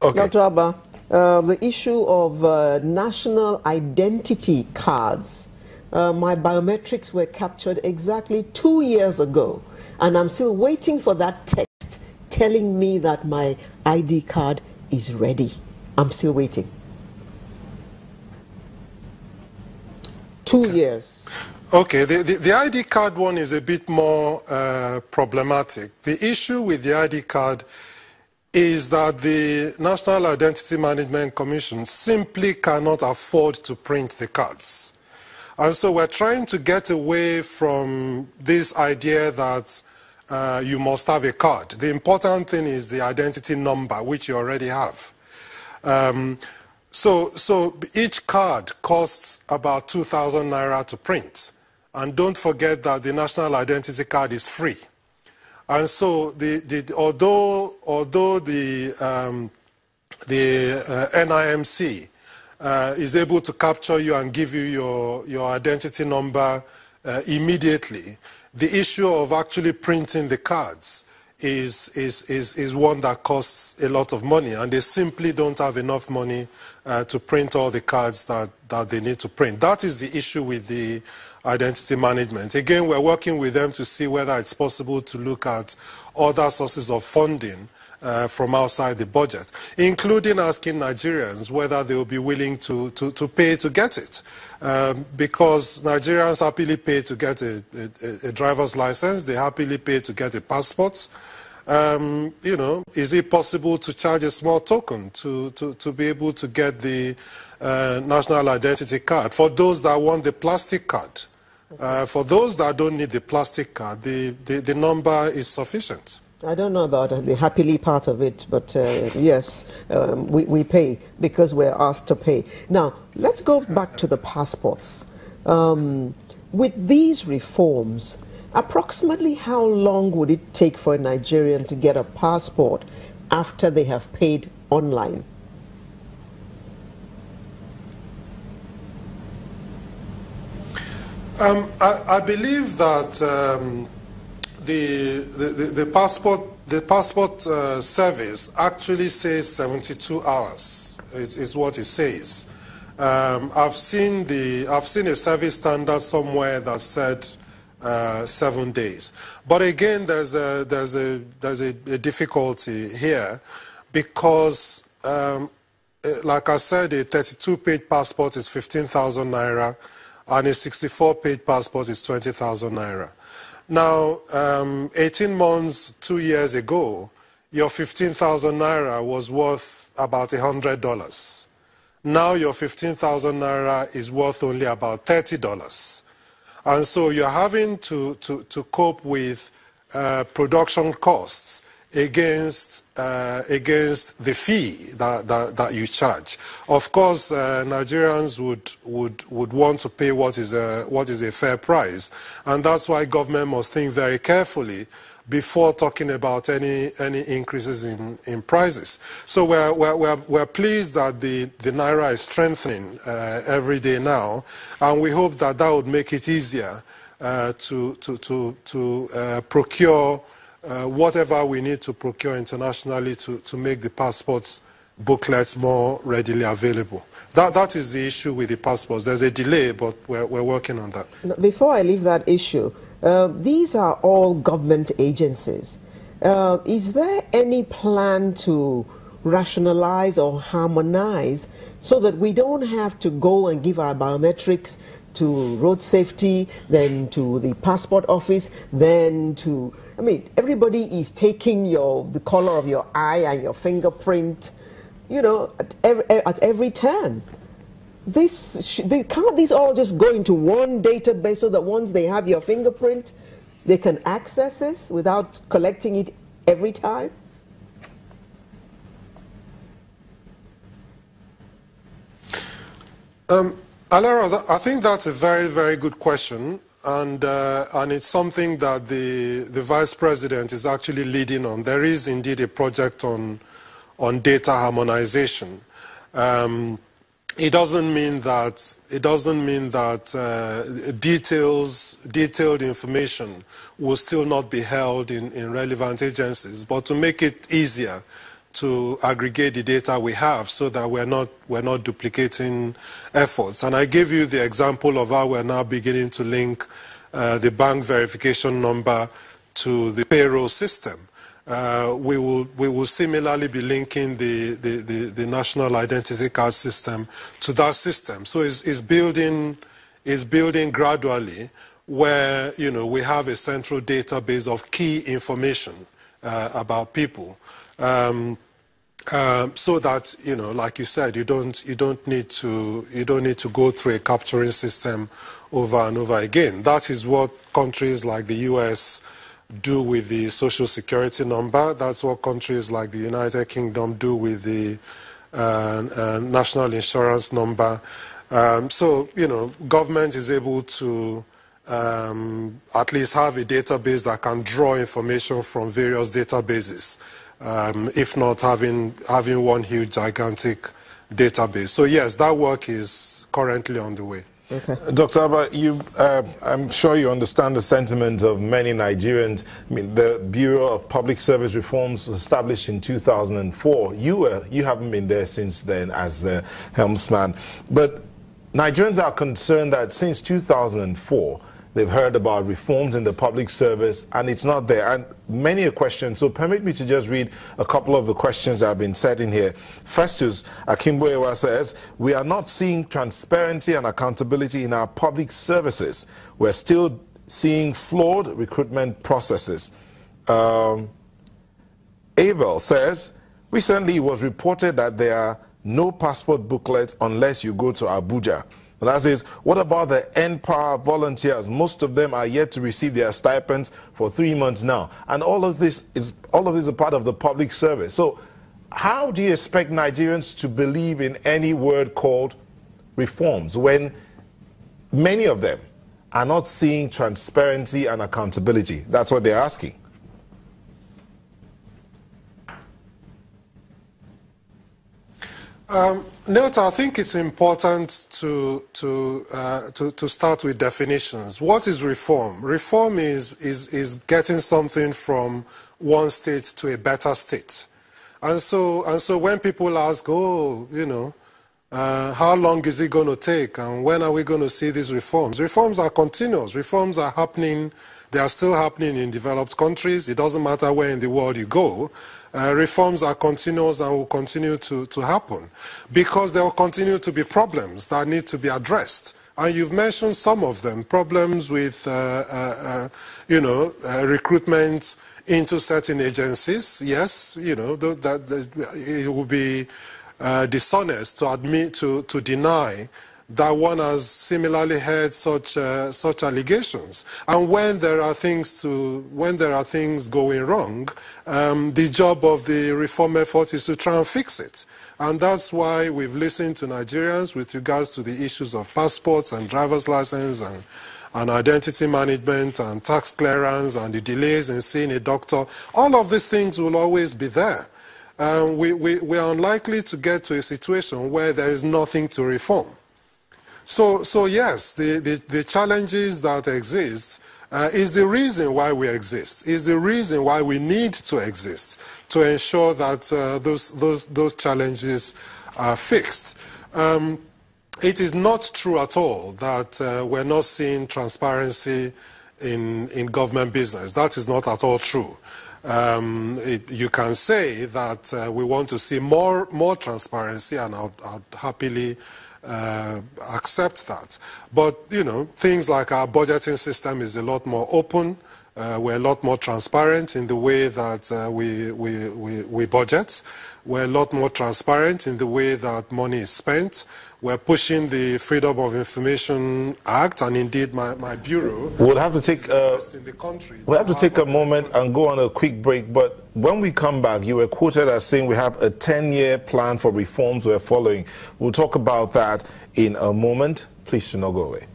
Okay. Dr. Abah, uh, the issue of uh, national identity cards. Uh, my biometrics were captured exactly two years ago, and I'm still waiting for that text telling me that my ID card is ready. I'm still waiting. Two okay. years. Okay, the, the, the, ID card one is a bit more uh, problematic. The issue with the ID card is that the National Identity Management Commission simply cannot afford to print the cards. And so we're trying to get away from this idea that uh, you must have a card. The important thing is the identity number, which you already have. Um, so, so each card costs about 2,000 naira to print. And don't forget that the national identity card is free. And so, the, the, although, although the, um, the uh, NIMC uh, is able to capture you and give you your, your identity number uh, immediately, the issue of actually printing the cards is, is, is, is one that costs a lot of money, and they simply don't have enough money uh, to print all the cards that, that they need to print. That is the issue with the identity management. Again, we're working with them to see whether it's possible to look at other sources of funding uh, from outside the budget, including asking Nigerians whether they will be willing to, to, to pay to get it. Um, because Nigerians happily pay to get a, a, a, driver's license, they happily pay to get a passport. Um, you know, is it possible to charge a small token to, to, to be able to get the uh, national identity card for those that want the plastic card? Uh, for those that don't need the plastic card, the, the, the, number is sufficient. I don't know about the happily part of it, but uh, yes, um, we, we pay because we're asked to pay. Now, let's go back to the passports. Um, with these reforms, approximately how long would it take for a Nigerian to get a passport after they have paid online? Um, I, I, believe that um, the, the, the, passport, the passport uh, service actually says 72 hours, is, is what it says. Um, I've, seen the, I've seen a service standard somewhere that said uh, seven days. But again, there's a, there's a, there's a, a difficulty here because, um, eh, like I said, a 32 page passport is 15,000 naira and a 64 page passport is 20,000 naira. Now, um, 18 months, two years ago, your 15,000 naira was worth about $100. Now your 15,000 naira is worth only about $30. And so you're having to, to, to cope with uh, production costs against, uh, against the fee that, that, that, you charge. Of course, uh, Nigerians would, would, would want to pay what is, a, what is a fair price, and that's why government must think very carefully before talking about any, any increases in, in prices. So we're, we're, we're, pleased that the, the Naira is strengthening uh, every day now, and we hope that that would make it easier uh, to, to, to, to uh, procure uh, whatever we need to procure internationally to, to make the passports booklets more readily available. That, that is the issue with the passports. There's a delay, but we're, we're working on that. Before I leave that issue, uh, these are all government agencies. Uh, is there any plan to rationalize or harmonize so that we don't have to go and give our biometrics to road safety, then to the passport office, then to I mean, everybody is taking your the color of your eye and your fingerprint, you know, at every, at every turn. This they, can't these all just go into one database so that once they have your fingerprint, they can access it without collecting it every time? Um, Alara, I think that's a very, very good question and, uh, and it's something that the, the vice president is actually leading on. There is indeed a project on, on data harmonization. Um, it doesn't mean that it doesn't mean that uh, details, detailed information will still not be held in, in relevant agencies, but to make it easier to aggregate the data we have so that we're not, we're not duplicating efforts. And I gave you the example of how we're now beginning to link uh, the bank verification number to the payroll system. Uh, we, will, we will similarly be linking the, the, the, the, national identity card system to that system. So it's, it's, building, it's building gradually where you know, we have a central database of key information uh, about people. Um, um, so that you know, like you said, you don't you don't need to you don't need to go through a capturing system over and over again. That is what countries like the U.S. do with the social security number. That's what countries like the United Kingdom do with the uh, uh, national insurance number. Um, so you know, government is able to um, at least have a database that can draw information from various databases um, if not having, having one huge, gigantic database. So, yes, that work is currently on the way. Okay. Dr. Abah, you, uh, I'm sure you understand the sentiment of many Nigerians. I mean, the Bureau of Public Service Reforms was established in 2004. You, were, you haven't been there since then as the helmsman. But Nigerians are concerned that since 2004, They've heard about reforms in the public service, and it's not there. And many a question. So permit me to just read a couple of the questions that have been set in here. Festus Akimboewa says, We are not seeing transparency and accountability in our public services. We're still seeing flawed recruitment processes. Um, Abel says, Recently it was reported that there are no passport booklets unless you go to Abuja. And that says, what about the NPower volunteers? Most of them are yet to receive their stipends for three months now. And all of this is all of this is a part of the public service. So how do you expect Nigerians to believe in any word called reforms when many of them are not seeing transparency and accountability? That's what they're asking. Um, Nelta, I think it's important to, to, uh, to, to, start with definitions. What is reform? Reform is, is, is getting something from one state to a better state. And so, and so when people ask, oh, you know, uh, how long is it going to take and when are we going to see these reforms? Reforms are continuous. Reforms are happening, they are still happening in developed countries. It doesn't matter where in the world you go. Uh, reforms are continuous and will continue to, to happen because there will continue to be problems that need to be addressed. And you've mentioned some of them problems with, uh, uh, uh you know, uh, recruitment into certain agencies. Yes, you know, that, that it would be dishonest to admit, to, to deny that one has similarly heard such uh, such allegations. And when there are things to when there are things going wrong, um, the job of the reform effort is to try and fix it. And that's why we've listened to Nigerians with regards to the issues of passports and driver's license and and identity management and tax clearance and the delays in seeing a doctor. All of these things will always be there. Um, we, we, we are unlikely to get to a situation where there is nothing to reform. So, so yes, the, the, the challenges that exist uh, is the reason why we exist, is the reason why we need to exist, to ensure that uh, those, those, those challenges are fixed. Um, it is not true at all that uh, we're not seeing transparency in, in government business. That is not at all true. Um, it, you can say that uh, we want to see more, more transparency, and I'll, I'll happily uh, accept that. But, you know, things like our budgeting system is a lot more open. Uh, we're a lot more transparent in the way that uh, we, we, we, we, budget. We're a lot more transparent in the way that money is spent. We're pushing the Freedom of Information Act, and indeed, my, my bureau. We'll have to take uh, We'll have to take a moment and go on a quick break. But when we come back, you were quoted as saying we have a 10-year plan for reforms we're following. We'll talk about that in a moment. Please do not go away.